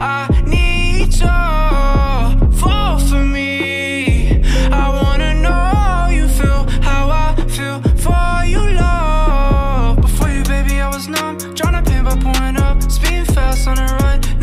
I need you. Fall for me. I wanna know you feel how I feel for you, love. Before you, baby, I was numb. Trying to pain by pouring up. Speeding fast on the